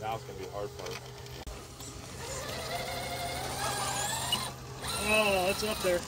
Now it's gonna be a hard part. Oh, it's up there.